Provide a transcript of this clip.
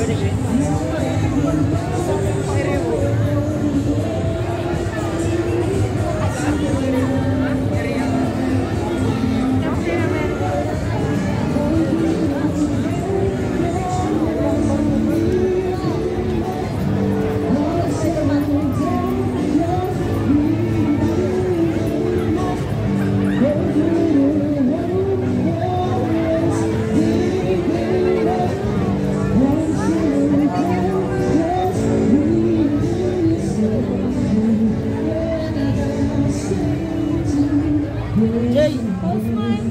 Böyle bir Postman.